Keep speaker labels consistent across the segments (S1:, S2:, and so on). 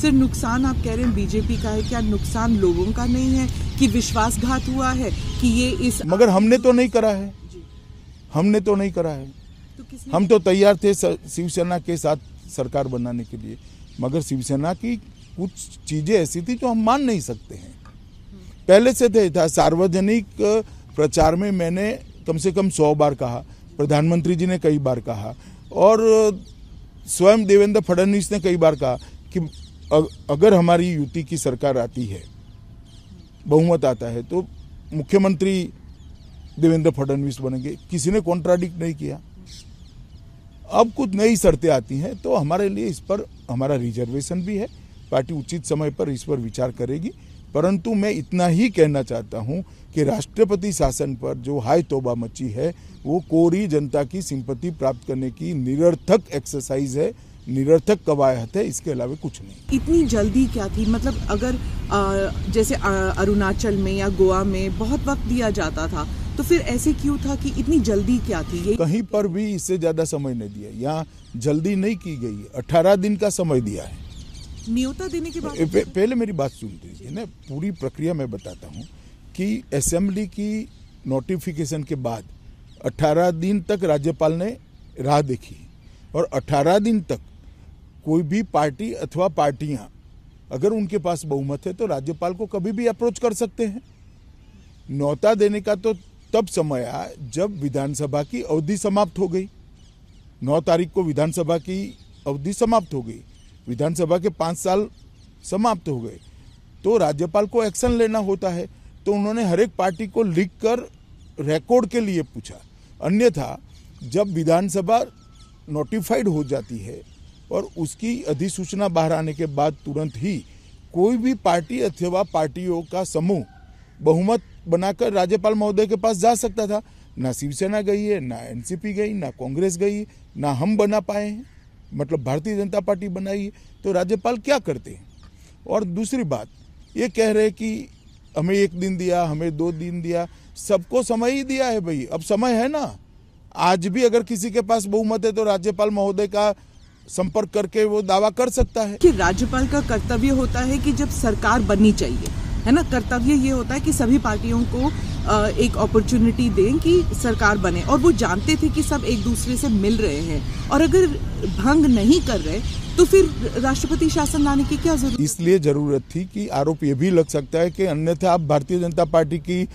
S1: सिर्फ़ नुकसान आप कह रहे हैं बीजेपी का है क्या नुकसान लोगों का नहीं है कि विश्वासघात हुआ है कि ये इस
S2: मगर हमने तो नहीं करा है। हमने तो नहीं करा है।
S1: तो
S2: हम तो तैयार थे शिवसेना के साथ सरकार बनाने के लिए। मगर शिवसेना की कुछ चीज़ें ऐसी थी जो हम मान नहीं सकते हैं। पहले से थे था सार्वजनिक प्रचार में मैंने कम से कम सौ बार कहा प्रधानमंत्री जी ने कई बार कहा और स्वयं देवेंद्र फडणवीस ने कई बार कहा कि अगर हमारी युति की सरकार आती है, बहुमत आता है तो मुख्यमंत्री देवेंद्र फडणवीस बनेंगे। किसी ने कॉन्ट्राडिक्ट नहीं किया। अब कुछ नई शर्तें आती हैं तो हमारे लिए इस पर हमारा रिजर्वेशन भी है। पार्टी उचित समय पर इस पर विचार करेगी। परंतु मैं इतना ही कहना चाहता हूँ कि राष्ट्रपति शासन पर जो हाई तोबा मची है, वो कोरी जनता की सिंपत्ति प्राप्त करने की निरर्थक एक्सरसाइज है। निरर्थक कवायद है इसके अलावा कुछ नहीं।
S1: इतनी जल्दी क्या थी? मतलब अगर अ, जैसे अरुणाचल में या गोवा में बहुत वक्त दिया जाता था तो फिर ऐसे क्यों था कि इतनी जल्दी क्या थी? ये
S2: कहीं पर भी इससे ज़्यादा समय नहीं दिया। यहाँ जल्दी नहीं की गई। अठारह दिन का समय दिया है।
S1: न्योता देने के बाद
S2: पे- पहले मेरी बात सुन लीजिए ना। पूरी प्रक्रिया मैं बताता हूँ कि असेंबली की नोटिफिकेशन के बाद 18 दिन तक राज्यपाल ने राह देखी। और 18 दिन तक कोई भी पार्टी अथवा पार्टियाँ अगर उनके पास बहुमत है तो राज्यपाल को कभी भी अप्रोच कर सकते हैं। नौता देने का तो तब समय आया जब विधानसभा की अवधि समाप्त हो गई। नौ तारीख को विधानसभा की अवधि समाप्त हो गई। विधानसभा के पाँच साल समाप्त हो गए। तो राज्यपाल को एक्शन लेना होता है। तो उन्होंने हर एक पार्टी को लिख कर रिकॉर्ड के लिए पूछा। अन्यथा जब विधानसभा नोटिफाइड हो जाती है और उसकी अधिसूचना बाहर आने के बाद तुरंत ही कोई भी पार्टी अथवा पार्टियों का समूह बहुमत बनाकर राज्यपाल महोदय के पास जा सकता था। ना शिवसेना गई है, ना एनसीपी गई, ना कांग्रेस गई, ना हम बना पाए हैं। मतलब भारतीय जनता पार्टी बनाई है तो राज्यपाल क्या करते हैं? और दूसरी बात, ये कह रहे कि हमें एक दिन दिया, हमें दो दिन दिया, सबको समय ही दिया है भाई। अब समय है ना। आज भी अगर किसी के पास बहुमत है तो राज्यपाल महोदय का संपर्क करके वो दावा कर सकता है।
S1: कि राज्यपाल का कर्तव्य होता है कि जब सरकार बननी चाहिए है ना? कर्तव्य ये होता है कि सभी पार्टियों को एक अपॉर्चुनिटी दें कि सरकार बने। और वो जानते थे कि सब एक दूसरे से मिल रहे हैं। और अगर भंग नहीं कर रहे तो फिर राष्ट्रपति शासन लाने की क्या ज़रूरत?
S2: इसलिए ज़रूरत थी कि आरोप ये भी लग सकता है कि अन्यथा आप भारतीय जनता पार्टी की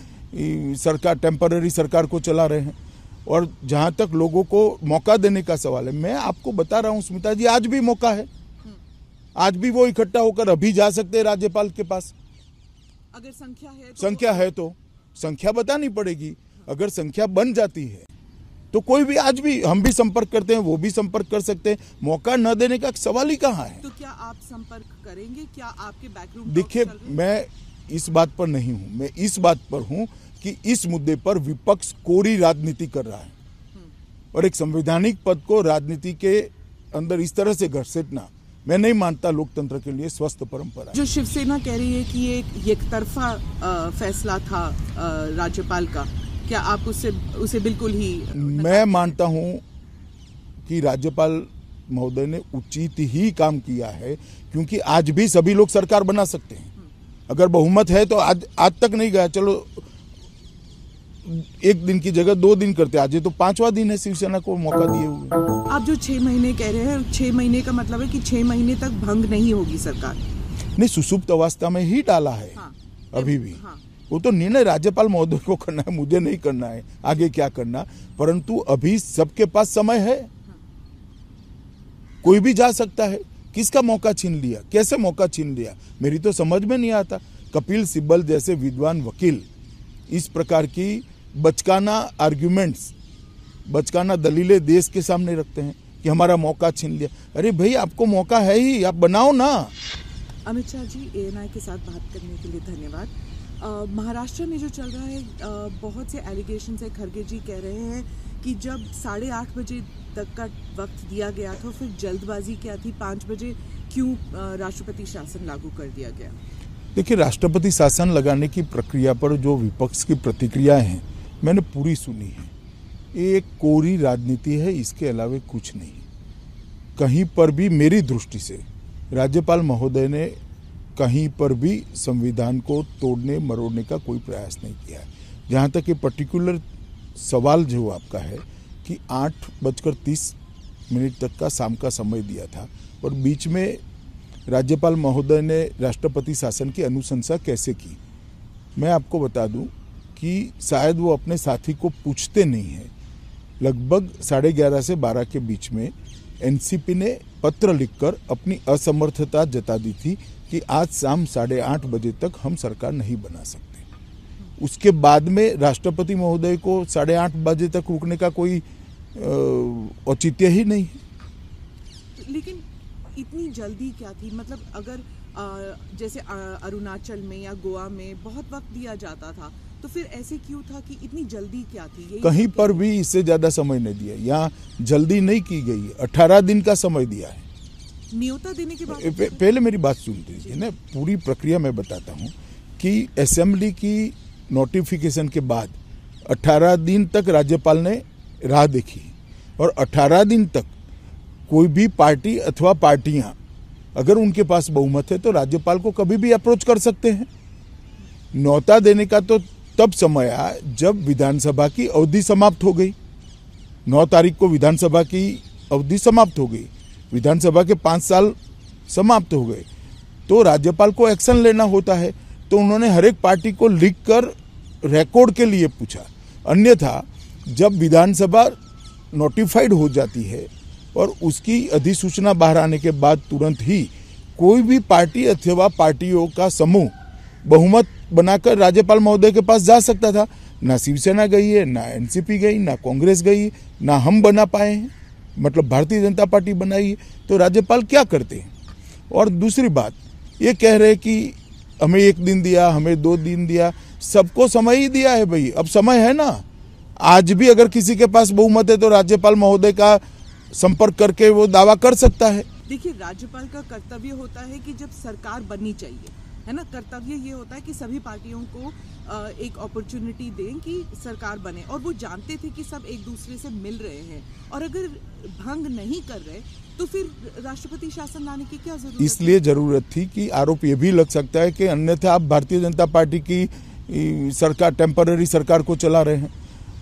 S2: सरकार टेम्पररी सरकार को चला रहे हैं। और जहाँ तक लोगों को मौका देने का सवाल है मैं आपको बता रहा हूँ स्मिता जी आज भी मौका है। आज भी वो इकट्ठा होकर अभी जा सकते हैं राज्यपाल के पास।
S1: अगर संख्या है तो
S2: संख्या है तो। संख्या बतानी पड़ेगी। अगर संख्या बन जाती है तो कोई भी आज भी हम भी संपर्क करते हैं वो भी संपर्क कर सकते हैं। मौका न देने का सवाल ही कहाँ है?
S1: तो क्या आप संपर्क करेंगे? क्या आपके बैकरूम
S2: देखिए मैं इस बात पर नहीं हूँ। मैं इस बात पर हूँ कि इस मुद्दे पर विपक्ष कोरी राजनीति कर रहा है। और एक संवैधानिक पद को राजनीति के अंदर इस तरह से घसीटना मैं नहीं मानता लोकतंत्र के लिए स्वस्थ परंपरा
S1: जो शिवसेना कह रही है कि ये एक एकतरफा अ, फैसला था राज्यपाल का क्या आप उससे उसे बिल्कुल ही
S2: मैं मानता हूँ कि राज्यपाल महोदय ने उचित ही काम किया है क्योंकि आज भी सभी लोग सरकार बना सकते हैं। अगर बहुमत है तो आज आज तक नहीं गया चलो एक दिन की जगह दो दिन करते आज ये तो पांचवा दिन है शिवसेना को मौका दिए हुए।
S1: आप जो छह महीने कह रहे हैं छह महीने का मतलब है कि छह महीने तक भंग नहीं होगी सरकार।
S2: नहीं सुसुप्त अवस्था में ही डाला है
S1: हाँ।
S2: अभी भी।
S1: हाँ।
S2: वो तो निर्णय राज्यपाल महोदय को करना है मुझे नहीं करना है आगे क्या करना। परंतु अभी सबके पास समय है। कोई भी जा सकता है। किसका मौका छीन लिया? कैसे मौका छीन लिया? मेरी तो समझ में नहीं आता। कपिल सिब्बल जैसे विद्वान वकील इस प्रकार की बचकाना आर्ग्यूमेंट्स बचकाना दलीलें देश के सामने रखते हैं कि हमारा मौका छीन लिया। अरे भाई आपको मौका है ही आप बनाओ ना।
S1: अमित शाह जी एएनआई के साथ बात करने के लिए धन्यवाद। महाराष्ट्र में जो चल रहा है अ, बहुत से एलिगेशन है। खरगे जी कह रहे हैं कि जब साढ़े आठ बजे तक का वक्त दिया गया था फिर जल्दबाजी क्या थी? पाँच बजे क्यों राष्ट्रपति शासन लागू कर दिया गया?
S2: देखिए राष्ट्रपति शासन लगाने की प्रक्रिया पर जो विपक्ष की प्रतिक्रियाएँ हैं मैंने पूरी सुनी है। ये एक कोरी राजनीति है, इसके अलावा कुछ नहीं। कहीं पर भी मेरी दृष्टि से राज्यपाल महोदय ने कहीं पर भी संविधान को तोड़ने, मरोड़ने का कोई प्रयास नहीं किया है। जहाँ तक ये पर्टिकुलर सवाल जो आपका है कि आठ बजकर तीस मिनट तक का शाम का समय दिया था और बीच में राज्यपाल महोदय ने राष्ट्रपति शासन की अनुशंसा कैसे की, मैं आपको बता दूँ कि शायद वो अपने साथी को पूछते नहीं हैं। लगभग साढ़े ग्यारह से बारह के बीच में एनसीपी ने पत्र लिखकर अपनी असमर्थता जता दी थी कि आज शाम साढ़े आठ बजे तक हम सरकार नहीं बना सकते। उसके बाद में राष्ट्रपति महोदय को साढ़े आठ बजे तक रुकने का कोई औचित्य ही नहीं। है
S1: लेकिन इतनी जल्दी क्या थी? मतलब अगर अ, जैसे अरुणाचल में या गोवा में बहुत वक्त दिया जाता था तो फिर ऐसे क्यों था कि इतनी जल्दी क्या थी? यही
S2: कहीं पर भी इससे ज़्यादा समय नहीं दिया। यहाँ जल्दी नहीं की गई अठारह दिन का समय दिया है।
S1: न्योता देने के बाद
S2: पहले मेरी बात सुन लीजिए। ना पूरी प्रक्रिया मैं बताता हूँ कि असेंबली की नोटिफिकेशन के बाद 18 दिन तक राज्यपाल ने राह देखी। और 18 दिन तक कोई भी पार्टी अथवा पार्टियाँ अगर उनके पास बहुमत है तो राज्यपाल को कभी भी अप्रोच कर सकते हैं। न्योता देने का तो तब समय आया जब विधानसभा की अवधि समाप्त हो गई। नौ तारीख को विधानसभा की अवधि समाप्त हो गई। विधानसभा के पाँच साल समाप्त हो गए। तो राज्यपाल को एक्शन लेना होता है। तो उन्होंने हर एक पार्टी को लिख कर रिकॉर्ड के लिए पूछा। अन्यथा, जब विधानसभा नोटिफाइड हो जाती है और उसकी अधिसूचना बाहर आने के बाद तुरंत ही कोई भी पार्टी अथवा पार्टियों का समूह बहुमत बनाकर राज्यपाल महोदय के पास जा सकता था। ना शिवसेना गई है, ना एनसीपी गई, ना कांग्रेस गई, ना हम बना पाए हैं। मतलब भारतीय जनता पार्टी बनाई है तो राज्यपाल क्या करते हैं? और दूसरी बात, ये कह रहे कि हमें एक दिन दिया, हमें दो दिन दिया, सबको समय ही दिया है भाई। अब समय है ना। आज भी अगर किसी के पास बहुमत है तो राज्यपाल महोदय का संपर्क करके वो दावा कर सकता है।
S1: देखिए, राज्यपाल का कर्तव्य होता है कि जब सरकार बननी चाहिए है ना? कर्तव्य ये होता है कि सभी पार्टियों को एक अपॉर्चुनिटी दें कि सरकार बने। और वो जानते थे कि सब एक दूसरे से मिल रहे हैं। और अगर भंग नहीं कर रहे तो फिर राष्ट्रपति शासन लाने की क्या ज़रूरत
S2: इसलिए ज़रूरत थी कि आरोप ये भी लग सकता है कि अन्यथा आप भारतीय जनता पार्टी की सरकार टेम्पररी सरकार को चला रहे हैं।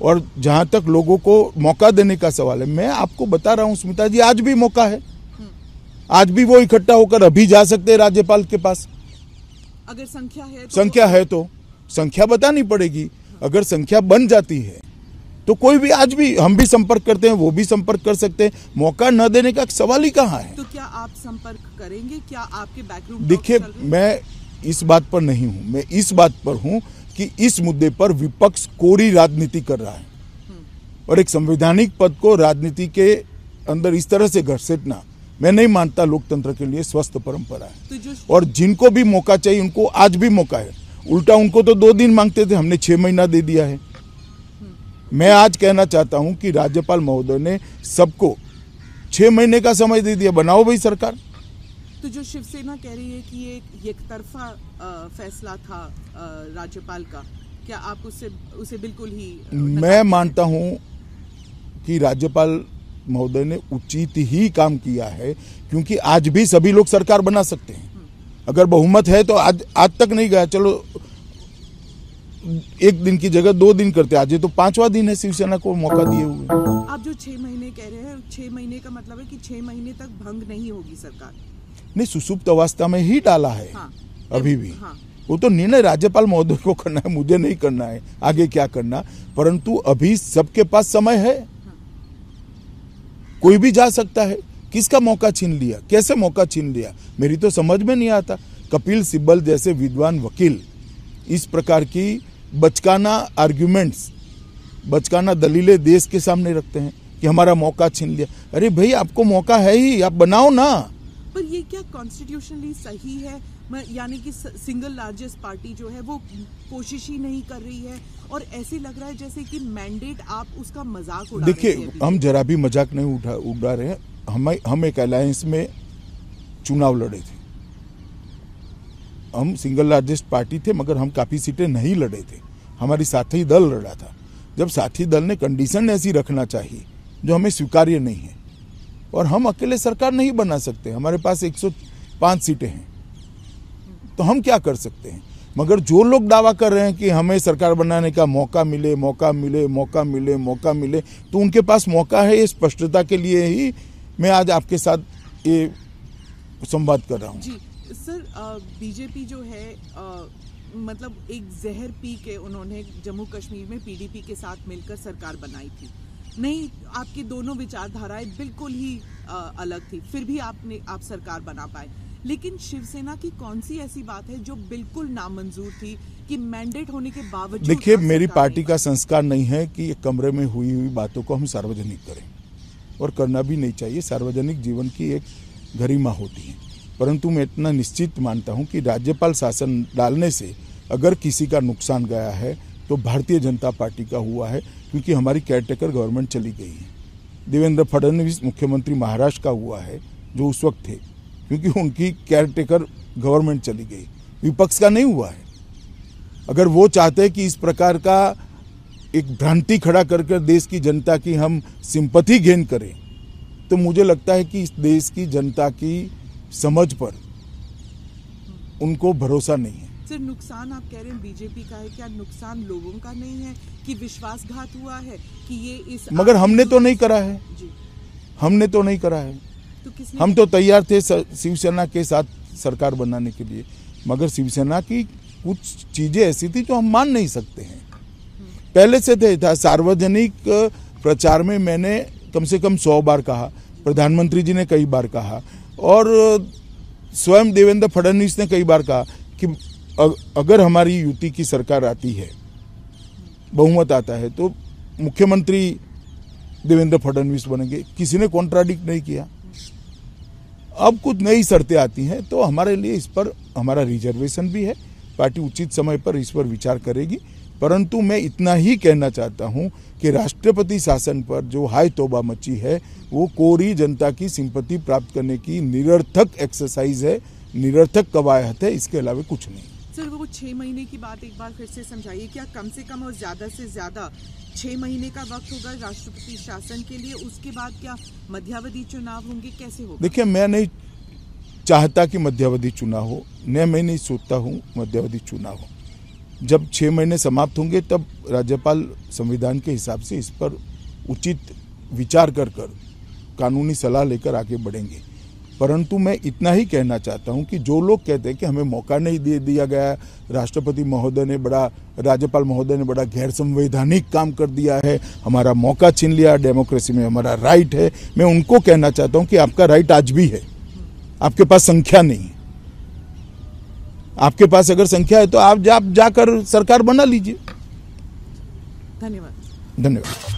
S2: और जहाँ तक लोगों को मौका देने का सवाल है मैं आपको बता रहा हूँ स्मिता जी आज भी मौका है। आज भी वो इकट्ठा होकर अभी जा सकते हैं राज्यपाल के पास।
S1: अगर संख्या है तो
S2: संख्या है तो। संख्या बतानी पड़ेगी। अगर संख्या बन जाती है तो कोई भी आज भी हम भी संपर्क करते हैं वो भी संपर्क कर सकते हैं। मौका न देने का सवाल ही कहाँ है?
S1: तो क्या आप संपर्क करेंगे? क्या आपके बैकग्राउंड
S2: देखिए मैं इस बात पर नहीं हूँ। मैं इस बात पर हूँ कि इस मुद्दे पर विपक्ष कोरी राजनीति कर रहा है। और एक संवैधानिक पद को राजनीति के अंदर इस तरह से घसीटना मैं नहीं मानता लोकतंत्र के लिए स्वस्थ परंपरा है।
S1: तो
S2: और जिनको भी मौका चाहिए उनको आज भी मौका है। उल्टा उनको तो दो दिन मांगते थे हमने छह महीना दे दिया है। मैं आज कहना चाहता हूँ कि राज्यपाल महोदय ने सबको छह महीने का समय दे दिया बनाओ भाई सरकार।
S1: तो जो शिवसेना कह रही है कि ये एक एकतरफा अ, फैसला था राज्यपाल का क्या आप उससे उसे बिल्कुल ही
S2: मैं मानता हूँ कि राज्यपाल महोदय ने उचित ही काम किया है क्योंकि आज भी सभी लोग सरकार बना सकते हैं। अगर बहुमत है तो आज आज तक नहीं गया चलो एक दिन की जगह दो दिन करते आज ये तो पांचवा दिन है शिवसेना को मौका दिए हुए।
S1: आप जो छह महीने कह रहे हैं छह महीने का मतलब है कि छह महीने तक भंग नहीं होगी सरकार।
S2: नहीं सुसुप्त अवस्था में ही डाला है
S1: हाँ।
S2: अभी भी।
S1: हाँ।
S2: वो तो निर्णय राज्यपाल महोदय को करना है मुझे नहीं करना है आगे क्या करना। परंतु अभी सबके पास समय है। कोई भी जा सकता है, किसका मौका छीन लिया, कैसे मौका छीन लिया, मेरी तो समझ में नहीं आता। कपिल सिब्बल जैसे विद्वान वकील, इस प्रकार की बचकाना आर्ग्यूमेंट्स बचकाना दलीलें देश के सामने रखते हैं कि हमारा मौका छीन लिया। अरे भाई, आपको मौका है ही, आप बनाओ ना।
S1: पर ये क्या कॉन्स्टिट्यूशनली सही है? यानी कि सिंगल लार्जेस्ट पार्टी जो है वो कोशिश ही नहीं कर रही है। और ऐसे लग रहा है जैसे कि मैंडेट आप उसका मज़ाक उड़ा
S2: देखिए हम जरा भी मज़ाक नहीं उठा उड़ा रहे हैं। हम हम एक अलायंस में चुनाव लड़े थे। हम सिंगल लार्जेस्ट पार्टी थे मगर हम काफ़ी सीटें नहीं लड़े थे। हमारी साथी दल लड़ा था। जब साथी दल ने कंडीशन ऐसी रखना चाहिए जो हमें स्वीकार्य नहीं है और हम अकेले सरकार नहीं बना सकते। हमारे पास पाँच सीटें हैं। तो हम क्या कर सकते हैं? मगर जो लोग दावा कर रहे हैं कि हमें सरकार बनाने का मौका मिले मौका मिले मौका मिले मौका मिले तो उनके पास मौका है ये स्पष्टता के लिए ही मैं आज आपके साथ ये संवाद कर रहा हूँ।
S1: सर बीजेपी जो है अ, मतलब एक जहर पी के उन्होंने जम्मू कश्मीर में पीडीपी के साथ मिलकर सरकार बनाई थी। नहीं आपकी दोनों विचारधाराएँ बिल्कुल ही अ, अलग थी। फिर भी आपने आप सरकार बना पाए। लेकिन शिवसेना की कौन सी ऐसी बात है जो बिल्कुल नामंजूर थी कि मैंडेट होने के बावजूद
S2: देखिए मेरी पार्टी का संस्कार नहीं है कि एक कमरे में हुई हुई बातों को हम सार्वजनिक करें। और करना भी नहीं चाहिए। सार्वजनिक जीवन की एक गरिमा होती है। परंतु मैं इतना निश्चित मानता हूँ कि राज्यपाल शासन डालने से अगर किसी का नुकसान गया है तो भारतीय जनता पार्टी का हुआ है। क्योंकि हमारी केयरटेकर गवर्नमेंट चली गई है। देवेंद्र फडणवीस मुख्यमंत्री महाराष्ट्र का हुआ है, जो उस वक्त थे, क्योंकि उनकी केयरटेकर गवर्नमेंट चली गई। विपक्ष का नहीं हुआ है। अगर वो चाहते हैं कि इस प्रकार का एक भ्रांति खड़ा कर कर देश की जनता की हम सिंपथी गेन करें तो मुझे लगता है कि इस देश की जनता की समझ पर उनको भरोसा नहीं है।
S1: सर नुकसान आप कह रहे हैं बीजेपी का है क्या नुकसान लोगों का नहीं है कि विश्वासघात हुआ है कि ये इस
S2: मगर हमने तो नहीं करा है।
S1: जी।
S2: हमने तो नहीं करा है।
S1: तो
S2: हम तो तैयार थे शिवसेना के साथ सरकार बनाने के लिए। मगर शिवसेना की कुछ चीज़ें ऐसी थी जो हम मान नहीं सकते हैं। पहले से थे था सार्वजनिक प्रचार में मैंने कम से कम सौ बार कहा प्रधानमंत्री जी ने कई बार कहा और स्वयं देवेंद्र फडणवीस ने कई बार कहा कि अगर हमारी युति की सरकार आती है, बहुमत आता है तो मुख्यमंत्री देवेंद्र फडणवीस बनेंगे। किसी ने कॉन्ट्राडिक्ट नहीं किया। अब कुछ नई शर्तें आती हैं तो हमारे लिए इस पर हमारा रिजर्वेशन भी है। पार्टी उचित समय पर इस पर विचार करेगी। परंतु मैं इतना ही कहना चाहता हूँ कि राष्ट्रपति शासन पर जो हाई तोबा मची है, वो कोरी जनता की सिंपत्ति प्राप्त करने की निरर्थक एक्सरसाइज है, निरर्थक कवायत है, इसके अलावा कुछ नहीं।
S1: सर वो छह महीने की बात एक बार फिर से समझाइए, क्या कम से कम और ज़्यादा से ज़्यादा छह महीने का वक्त होगा राष्ट्रपति शासन के लिए? उसके बाद क्या मध्यावधि चुनाव होंगे? कैसे होगा?
S2: देखिए, मैं नहीं चाहता कि मध्यावधि चुनाव हो। न, मैं नहीं सोचता हूँ मध्यावधि चुनाव हो। जब छः महीने समाप्त होंगे, तब राज्यपाल संविधान के हिसाब से इस पर उचित विचार कर कर कानूनी सलाह लेकर आगे बढ़ेंगे। परंतु मैं इतना ही कहना चाहता हूँ कि जो लोग कहते हैं कि हमें मौका नहीं दे दिया गया राष्ट्रपति महोदय ने बड़ा राज्यपाल महोदय ने बड़ा गैर संवैधानिक काम कर दिया है हमारा मौका छीन लिया डेमोक्रेसी में हमारा राइट है मैं उनको कहना चाहता हूँ कि आपका राइट आज भी है आपके पास संख्या नहीं है। आपके पास अगर संख्या है तो आप जा, जाकर सरकार बना लीजिए।
S1: धन्यवाद।
S2: धन्यवाद।